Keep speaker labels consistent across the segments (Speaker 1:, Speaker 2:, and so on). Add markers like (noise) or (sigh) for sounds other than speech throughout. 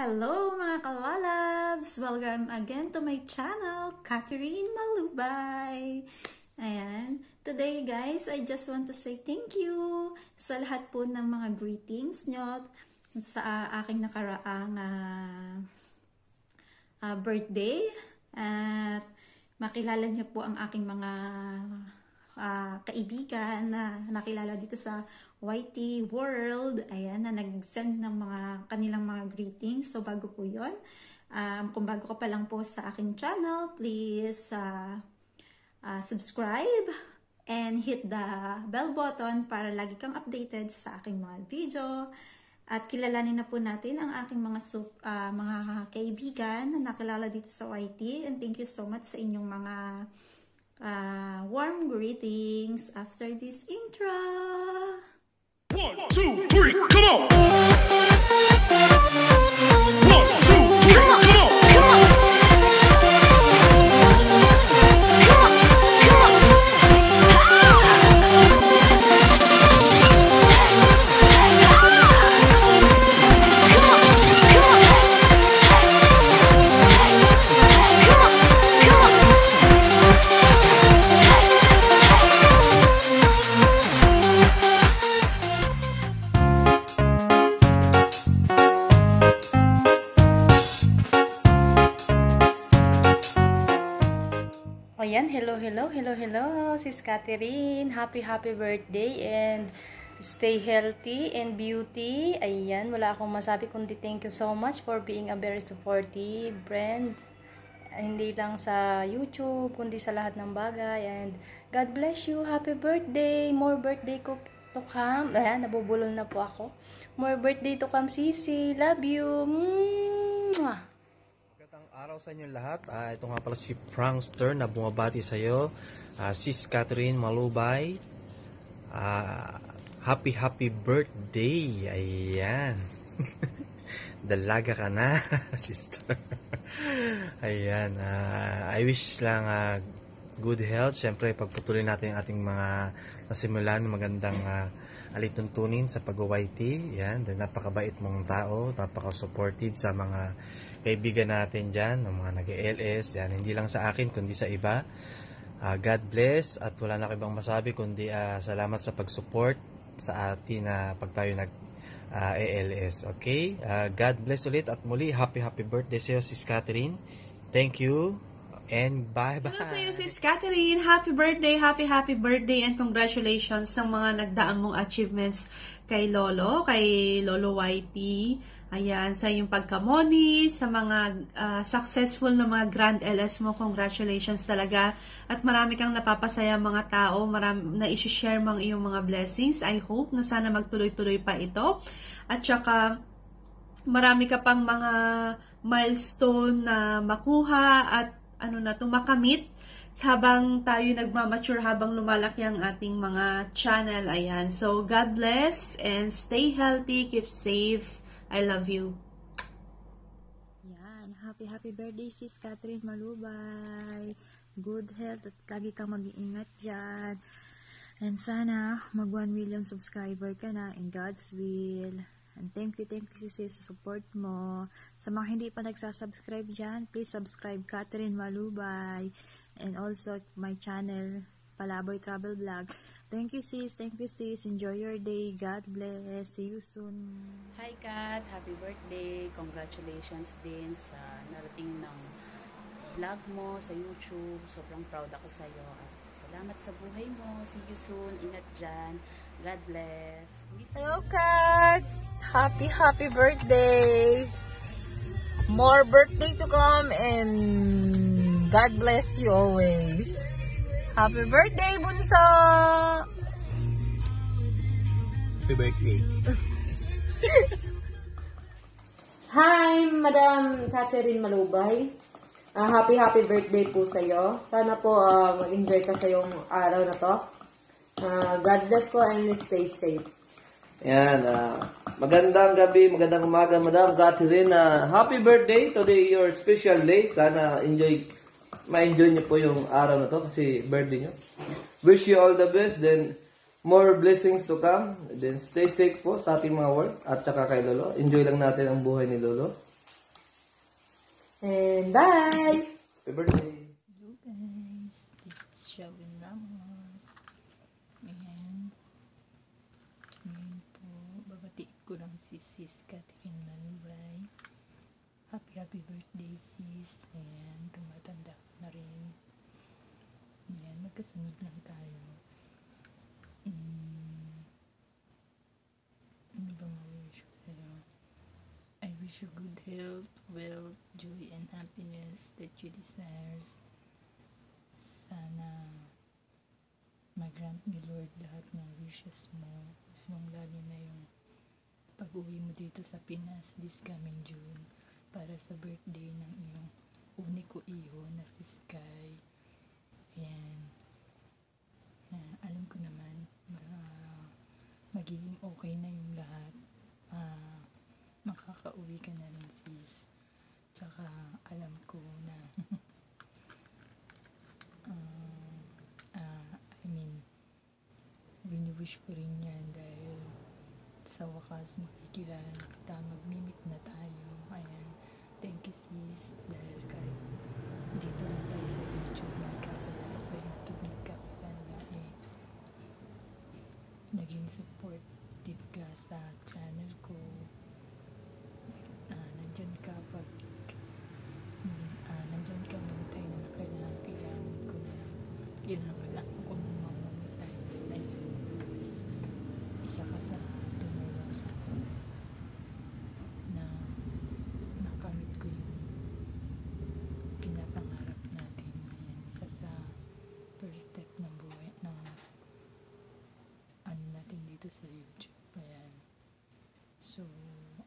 Speaker 1: Hello mga kalalabs! Welcome again to my channel, Catherine Malubay! Ayan. Today guys, I just want to say thank you sa lahat po ng mga greetings nyo sa aking nakaraang uh, uh, birthday. At makilala nyo po ang aking mga uh, kaibigan na nakilala dito sa YT World, ayan, na nag-send ng mga kanilang mga greetings. So, bago po yon um, kung bago ka pa lang po sa aking channel, please uh, uh, subscribe and hit the bell button para lagi kang updated sa aking mga video. At kilalanin na po natin ang aking mga uh, mga kaibigan na nakilala dito sa YT. And thank you so much sa inyong mga uh, warm greetings after this intro.
Speaker 2: One, two, three, come on!
Speaker 3: Sis Catherine. Happy, happy birthday and stay healthy and beauty. Ayan, wala akong masabi kundi thank you so much for being a very supportive friend. Hindi lang sa YouTube, kundi sa lahat ng bagay. And God bless you. Happy birthday. More birthday ko to come. Ayan, nabubulol na po ako. More birthday to come, Sisi. Love you. Mwah!
Speaker 4: Araw sa inyo lahat. Uh, ito nga pala si Prankster na bumabati sa iyo. Uh, Sis Catherine Malubay. Uh, happy happy birthday. Ayan. (laughs) Dalaga ka na, (laughs) sister. Ayan. Uh, I wish lang uh, good health. Siyempre, pagpatuloy natin ang ating mga nasimulan, magandang uh, alituntunin sa pag-YT. Yan, napakabait mong tao, napaka-supportive sa mga kaibigan natin dyan, ng mga nag-LS, yan, hindi lang sa akin, kundi sa iba. Uh, God bless at wala na ibang masabi kundi uh, salamat sa pag-support sa atin na uh, pag tayo nag uh. Okay? Uh, God bless ulit at muli happy happy birthday sa iyo Sis Catherine. Thank you and bye-bye.
Speaker 5: Hello sa iyo Sis Catherine. Happy birthday, happy happy birthday and congratulations sa mga nagdaang mong achievements kay Lolo, kay Lolo Whitey. Ayan, sa yung pagkamoni, sa mga uh, successful na mga Grand LS mo, congratulations talaga. At marami kang napapasaya mga tao, marami, na isi-share mga iyong mga blessings. I hope na sana magtuloy-tuloy pa ito. At saka, marami ka pang mga milestone na makuha at ano na to, makamit habang tayo nagmamature, habang lumalaki ang ating mga channel. Ayan. So, God bless and stay healthy, keep safe, I love you.
Speaker 6: Yan. Happy, happy birthday, sis Catherine Malubay. Good health at lagi kang mag-iingat dyan. And sana mag 1 million subscriber ka na in God's will. And thank you, thank you sis sa support mo. Sa mga hindi pa nagsasubscribe dyan, please subscribe Catherine Malubay. And also my channel, Palaboy Travel Vlog. Thank you, sis. Thank you, sis. Enjoy your day. God bless. See you soon.
Speaker 7: Hi, Kat. Happy birthday. Congratulations din sa narating ng vlog mo sa YouTube. Sobrang proud ako sa iyo. At salamat sa buhay mo. See you soon. Ingat dyan. God bless.
Speaker 8: Miss Hello, Kat. Happy, happy birthday. More birthday to come and God bless you always. Happy birthday, Bunso!
Speaker 4: Happy birthday. (laughs)
Speaker 9: Hi, Madam Catherine Malubay. Uh, happy, happy birthday po sa iyo. Sana po uh, mag-enjoy ka sa yung araw na to. Uh, God bless po and stay safe.
Speaker 10: Yan, uh, magandang gabi, magandang umaga, Madam Catherine. Uh, happy birthday, today your special day. Sana enjoy ma-enjoy niyo po yung araw na to kasi birthday niyo. Wish you all the best, then more blessings to come. Then stay safe po sa ating mga work at saka kay Lolo. Enjoy lang natin ang buhay ni Lolo.
Speaker 9: And bye!
Speaker 10: Happy birthday!
Speaker 11: Hello guys, this is Shelvin Ramos. Ayan. Ngayon po, babatiin ko lang si Sis Catherine Manubay. Happy happy birthday sis. Ayan, tumatanda na rin. Ayan, magkasunod lang tayo. Mm, ano ba ma-wish ko sa'yo? I wish you good health, wealth, joy, and happiness that you desires. Sana mag-grant ni Lord lahat ng wishes mo, lalong lalo na yung pag-uwi mo dito sa Pinas this coming June para sa birthday ng iyong uniko iho na si Sky. Ayan. Ah, alam ko naman, ma- magiging okay na yung lahat. Ah, makakauwi ka na rin sis. Tsaka alam ko na (laughs) ah, ah, I mean wini-wish ko rin yan dahil sa wakas makikilala na kita, magmimit na tayo. Ayan. Thank you sis dahil kahit dito lang tayo sa YouTube nagkakilala, sa YouTube nagkakilala eh naging supportive ka sa channel ko ah, nandyan ka pag ah, nandyan ka nung time na kailangan, kailangan ko na lang kailangan lang ko nang ma-monetize na yun isa ka sa tumulong sa akin na nakamit ko yung pinapangarap natin yan isa sa first step ng buhay ng ano natin dito sa YouTube ayan. So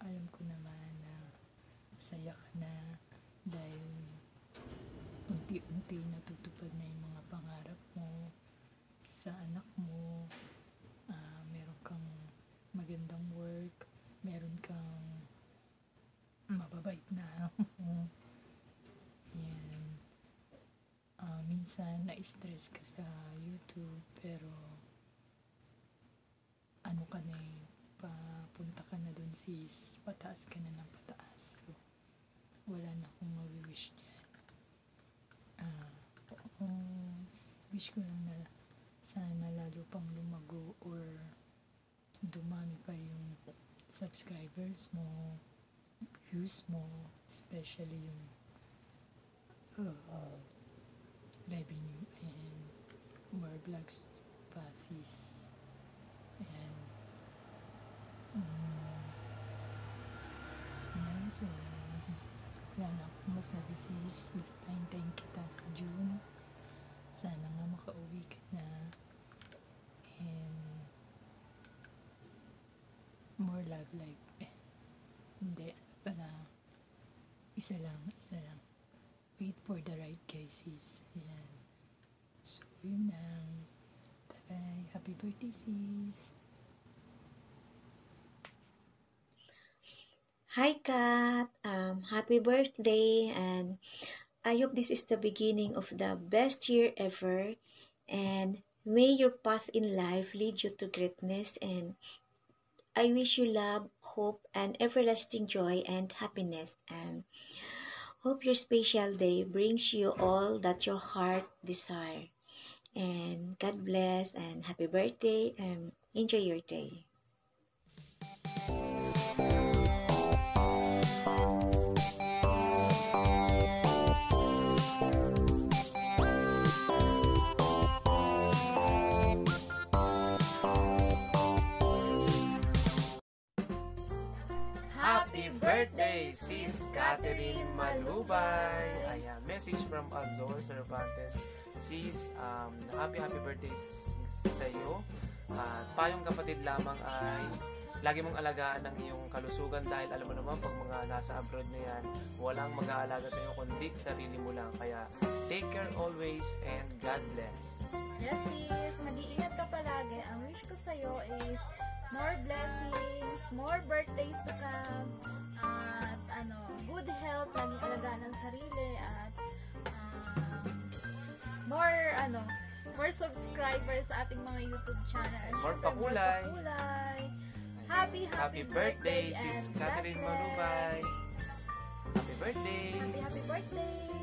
Speaker 11: alam ko naman na masaya ka na dahil unti-unti natutupad na yung mga pangarap mo sa anak mo. Ah, meron kang magandang work meron kang mababait na yan Ah, minsan na-stress ka sa YouTube pero ka na eh. Papunta ka na dun sis. Pataas ka na ng pataas. So wala na akong mawi-wish dyan. Ah oh, wish ko lang na sana lalo pang lumago or dumami pa yung subscribers mo views mo especially yung uh, revenue and more vlogs pa sis and um, yan so wala na akong masabi sis basta hintayin kita sa June. Sana nga makauwi ka na. And more love life. Eh, hindi ano pala. Isa lang isa lang. Wait for the right cases. Yan so yun lang. Bye happy birthday sis
Speaker 12: Hi, Kat. Um, happy birthday, and I hope this is the beginning of the best year ever. And may your path in life lead you to greatness. And I wish you love, hope, and everlasting joy and happiness. And hope your special day brings you all that your heart desire. And God bless and happy birthday and enjoy your day.
Speaker 13: Birthday, Sis Catherine Malubay! Ayan, message from Azor Cervantes. Sis, um, happy happy birthday sa iyo. At tayong kapatid lamang ay lagi mong alagaan ang iyong kalusugan dahil alam mo naman pag mga nasa abroad na yan, walang mag-aalaga sa iyo kundi sarili mo lang. Kaya take care always and God bless.
Speaker 14: Yes, sis. Mag-iingat ka palagi. Ang wish ko sa'yo is more blessings, more birthdays to come, at ano, good health, laging alagaan ng sarili, at um, more, ano, more subscribers sa ating mga YouTube channel. And
Speaker 13: More pakulay.
Speaker 14: pakulay. Happy, happy,
Speaker 13: Happy birthday,
Speaker 14: and
Speaker 13: Sis Catherine. Malubay! Happy birthday!
Speaker 14: Happy, happy birthday.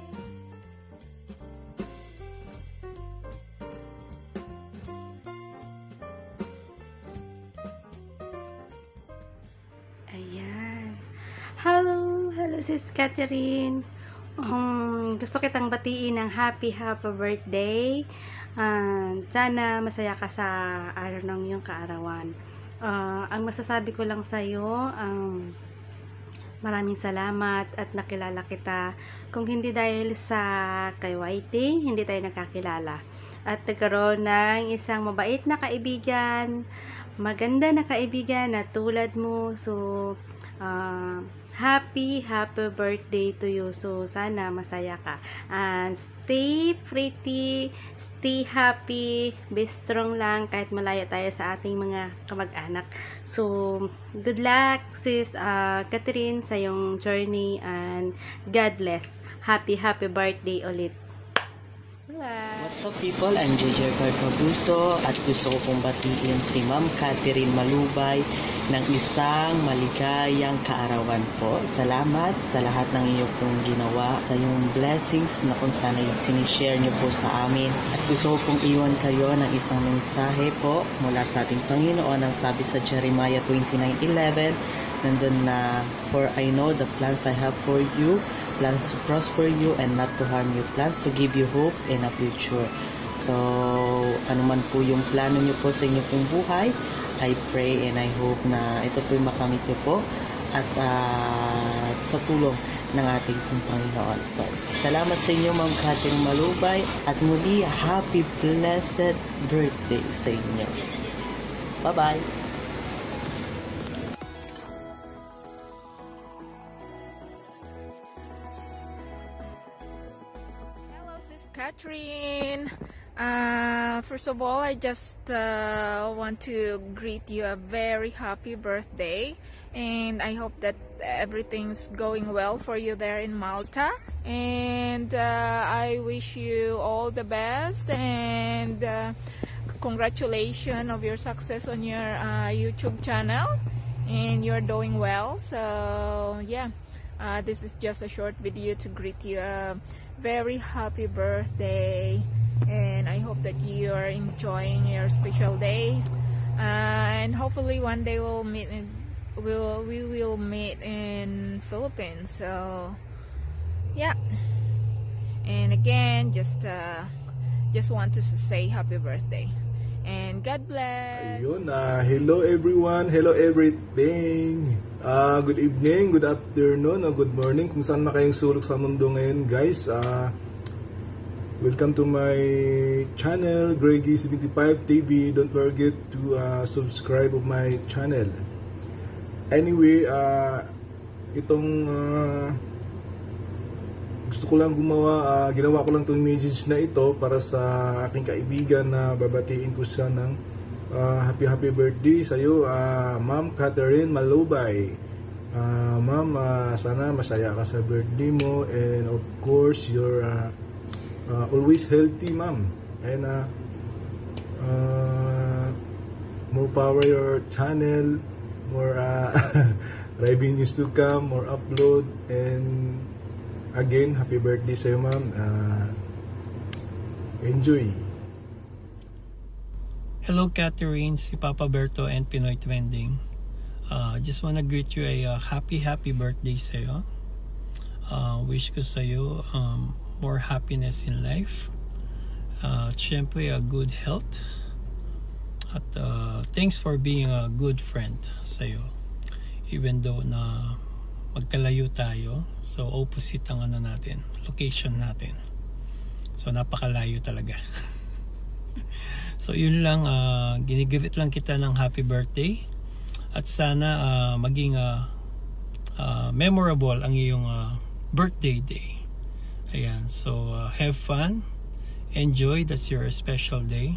Speaker 15: Sis Catherine. Um, gusto kitang batiin ng happy, happy birthday. Uh, sana masaya ka sa araw ng iyong kaarawan. Uh, ang masasabi ko lang sa'yo, um, maraming salamat at nakilala kita. Kung hindi dahil sa kay Whitey, hindi tayo nakakilala. At nagkaroon ng isang mabait na kaibigan, maganda na kaibigan na tulad mo. So, uh, happy, happy birthday to you. So, sana masaya ka. And stay pretty, stay happy, be strong lang kahit malayo tayo sa ating mga kamag-anak. So, good luck sis uh, Catherine sa yung journey and God bless. Happy, happy birthday ulit.
Speaker 12: What's up people? I'm JJ Carcabuso at gusto ko pong batiin si Ma'am Catherine Malubay ng isang maligayang kaarawan po. Salamat sa lahat ng iyo pong ginawa, sa iyong blessings na kung sana sinishare niyo po sa amin. At gusto ko pong iwan kayo ng isang mensahe po mula sa ating Panginoon ang sabi sa Jeremiah 29.11 nandun na, For I know the plans I have for you, plans to prosper you and not to harm you, plans to give you hope and a future. So, ano man po yung plano nyo po sa inyo pong buhay, I pray and I hope na ito po yung makamit nyo po at uh, sa tulong ng ating pong Panginoon. So, salamat sa inyo, Ma'am Catherine Malubay, at muli, happy blessed birthday sa inyo. Bye-bye!
Speaker 16: Catherine. Uh, first of all, I just uh, want to greet you a very happy birthday. And I hope that everything's going well for you there in Malta. And uh, I wish you all the best and uh, congratulations of your success on your uh, YouTube channel. And you're doing well. So, yeah, uh, this is just a short video to greet you very happy birthday and I hope that you are enjoying your special day. Uh, and hopefully one day we'll meet in, we'll, we will meet in Philippines so yeah. And again just uh, just want to say happy birthday and God bless.
Speaker 17: Ayun, uh, hello everyone. Hello everything Uh, good evening, good afternoon, or good morning kung saan na kayong sulok sa mundo ngayon guys. Uh, welcome to my channel, Greggy75 TV. Don't forget to uh, subscribe of my channel. Anyway, uh, itong uh, gusto ko lang gumawa, uh, ginawa ko lang itong message na ito para sa aking kaibigan na babatiin ko siya ng Uh, happy happy birthday sa iyo, uh, Ma'am Catherine Malubay. Uh, Ma'am, uh, sana masaya ka sa birthday mo and of course you're uh, uh, always healthy, Ma'am. And uh, uh, more power your channel, more (laughs) uh, revenues to come, more upload and again, happy birthday sa iyo, Ma'am. Uh, enjoy.
Speaker 18: Hello Catherine, si Papa Berto and Pinoy Trending. Uh, just wanna greet you a uh, happy happy birthday sa'yo. Uh, wish ko sa'yo um, more happiness in life. Uh, Siyempre, a good health. At uh, thanks for being a good friend sa'yo. Even though na magkalayo tayo, so opposite ang ano natin, location natin. So napakalayo talaga. (laughs) So yun lang, uh, ginigirit lang kita ng happy birthday at sana uh, maging uh, uh, memorable ang iyong uh, birthday day. Ayan, so uh, have fun, enjoy, that's your special day.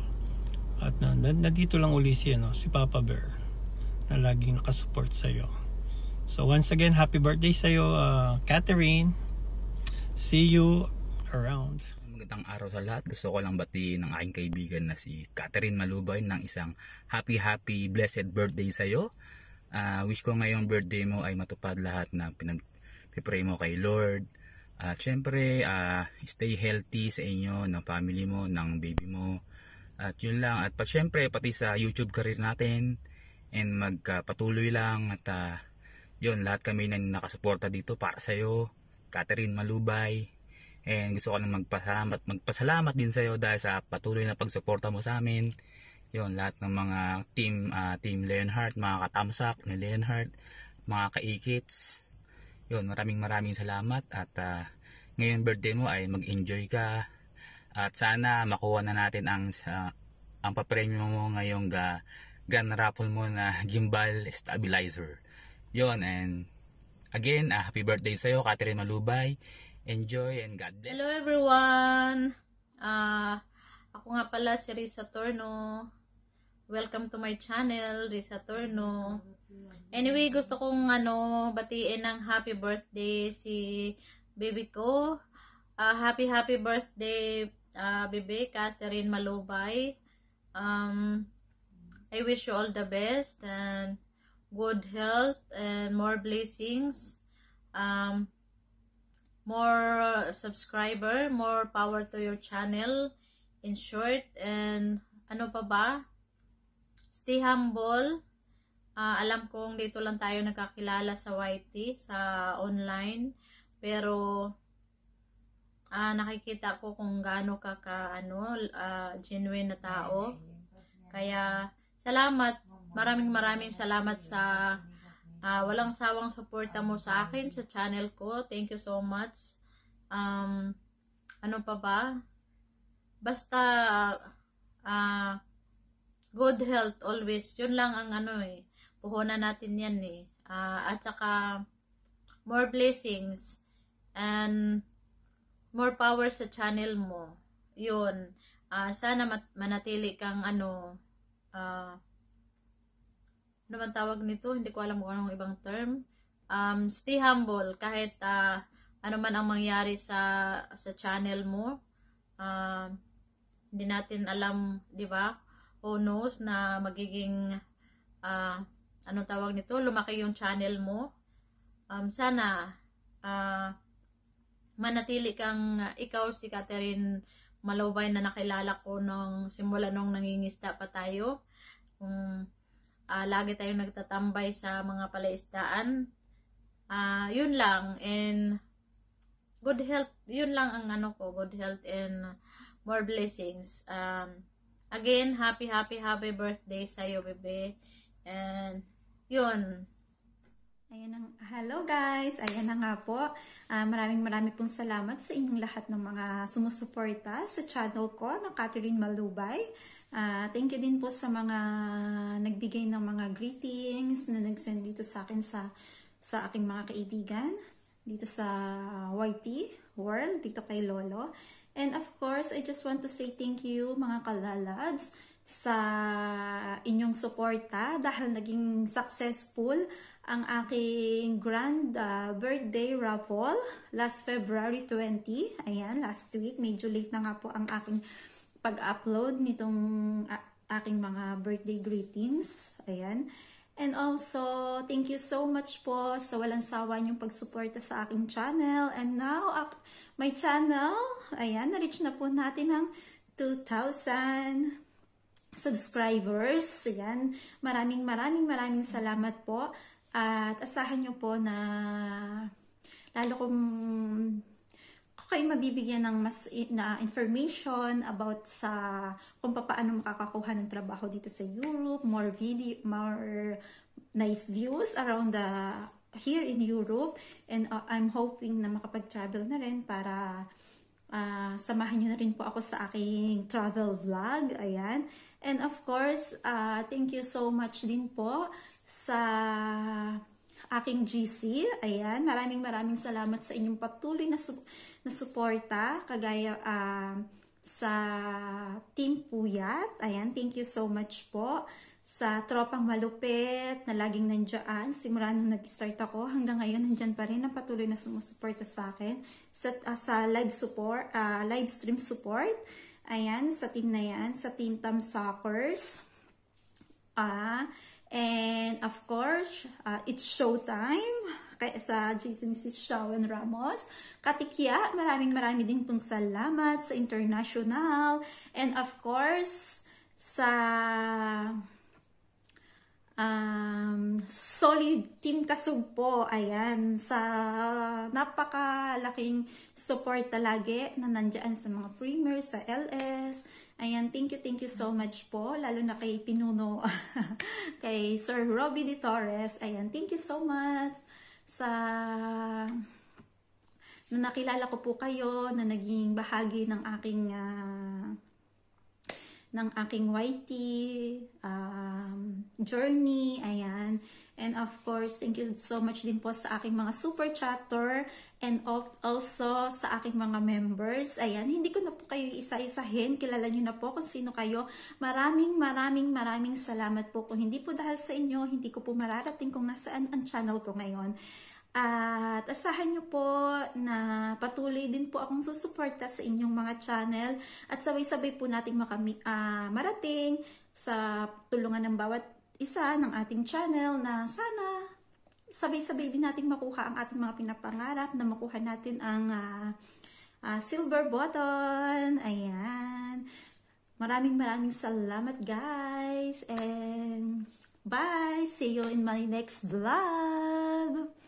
Speaker 18: At na, na, nandito lang uli si, ano, si Papa Bear na laging nakasupport sa'yo. So once again, happy birthday sa'yo, uh, Catherine. See you around
Speaker 19: magandang araw sa lahat. Gusto ko lang batiin ng aking kaibigan na si Catherine Malubay ng isang happy happy blessed birthday sa iyo. Uh, wish ko ngayong birthday mo ay matupad lahat na pinag-pray mo kay Lord At syempre, uh, stay healthy sa inyo, ng family mo, ng baby mo. At yun lang. At pa syempre, pati sa YouTube career natin. And magpatuloy uh, lang. At uh, yun, lahat kami na nakasuporta dito para sa'yo. Catherine Malubay. And gusto ko lang magpasalamat, magpasalamat din sa'yo dahil sa patuloy na pagsuporta mo sa amin. Yon lahat ng mga team uh, team Leonhardt mga katamsak ni Leonhardt mga kaikits. Yon maraming maraming salamat at uh, ngayon birthday mo ay mag-enjoy ka. At sana makuha na natin ang uh, ang papremyo mo ngayong ga, gun raffle mo na (laughs) gimbal stabilizer. Yon and again uh, happy birthday sa'yo Catherine Malubay enjoy and God bless
Speaker 3: hello everyone uh, ako nga pala si Risa Torno Welcome to my channel, Risa Torno. Anyway, gusto kong ano, batiin ng happy birthday si baby ko. Uh, happy happy birthday, uh, baby Catherine Malubay. Um, I wish you all the best and good health and more blessings. Um, more subscriber, more power to your channel. In short, and ano pa ba? Stay humble. Uh, alam kong dito lang tayo nagkakilala sa YT, sa online. Pero, uh, nakikita ko kung gaano ka ka, ano, uh, genuine na tao. Kaya, salamat. Maraming maraming salamat sa uh, walang sawang suporta mo sa akin, sa channel ko. Thank you so much. Um, ano pa ba? Basta, uh, good health always. Yun lang ang ano eh. Puhunan natin yan eh. Uh, at saka more blessings and more power sa channel mo. Yun. Uh, sana manatili kang ano uh, ano man tawag nito? Hindi ko alam kung anong ibang term. Um, stay humble kahit uh, ano man ang mangyari sa sa channel mo. Uh, hindi natin alam, 'di ba? who knows na magiging uh, anong tawag nito, lumaki yung channel mo. Um, sana uh, manatili kang ikaw si Catherine Malubay na nakilala ko nung simula nung nangingista pa tayo. Kung uh, lagi tayong nagtatambay sa mga palaisdaan. Uh, yun lang and good health, yun lang ang ano ko, good health and more blessings. Um, Again, happy, happy, happy birthday sa'yo, bebe. And, yun.
Speaker 1: Ayan ang, hello guys! Ayan na nga po. Uh, maraming maraming pong salamat sa inyong lahat ng mga sumusuporta sa channel ko ng Catherine Malubay. Uh, thank you din po sa mga nagbigay ng mga greetings na nagsend dito sa akin sa, sa aking mga kaibigan. Dito sa YT World, dito kay Lolo. And of course, I just want to say thank you mga kalalabs sa inyong suporta dahil naging successful ang aking grand uh, birthday raffle last February 20. Ayan, last week. Medyo late na nga po ang aking pag-upload nitong uh, aking mga birthday greetings. Ayan. And also, thank you so much po sa walang sawa niyong pagsuporta sa aking channel. And now, my channel, ayan, na-reach na po natin ang 2,000 subscribers. Ayan, maraming maraming maraming salamat po. At asahan niyo po na lalo kong kayo mabibigyan ng mas na information about sa kung paano makakakuha ng trabaho dito sa Europe, more video, more nice views around the here in Europe. And uh, I'm hoping na makapag-travel na rin para uh, samahan nyo na rin po ako sa aking travel vlog. Ayan. And of course, uh, thank you so much din po sa aking GC. Ayan. Maraming maraming salamat sa inyong patuloy na, su na suporta. Kagaya uh, sa Team Puyat. Ayan. Thank you so much po sa tropang malupit na laging nandiyan. Simula nung nag-start ako, hanggang ngayon nandyan pa rin na patuloy na sumusuporta sa akin sa, uh, sa live support, uh, live stream support. Ayan, sa team na yan, sa Team Tam Soccers. Ah, uh, and of course, uh, it's showtime. kay, sa GC Mrs. Shawan Ramos. Katikya, maraming maraming din pong salamat sa international. And of course, sa um, solid team kasugpo, ayan, sa napakalaking support talagi na nandyan sa mga premiers, sa LS, ayan, thank you, thank you so much po, lalo na kay Pinuno, (laughs) kay Sir Robbie De Torres, ayan, thank you so much sa na nakilala ko po kayo, na naging bahagi ng aking uh, ng aking YT um, journey, ayan. And of course, thank you so much din po sa aking mga super chatter and of, also sa aking mga members. Ayan, hindi ko na po kayo isa-isahin. Kilala nyo na po kung sino kayo. Maraming, maraming, maraming salamat po. Kung hindi po dahil sa inyo, hindi ko po mararating kung nasaan ang channel ko ngayon. At asahan nyo po na patuloy din po akong susuporta sa inyong mga channel at sabay-sabay po nating makami, uh, marating sa tulungan ng bawat isa ng ating channel na sana sabay-sabay din nating makuha ang ating mga pinapangarap na makuha natin ang uh, uh, silver button. Ayan. Maraming maraming salamat guys and bye! See you in my next vlog!